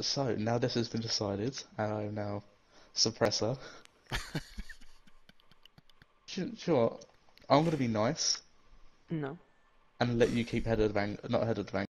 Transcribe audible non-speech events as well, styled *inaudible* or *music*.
So now this has been decided, and I am now suppressor. *laughs* Sure. I'm gonna be nice No. and let you keep head of the bank, not head of the bank.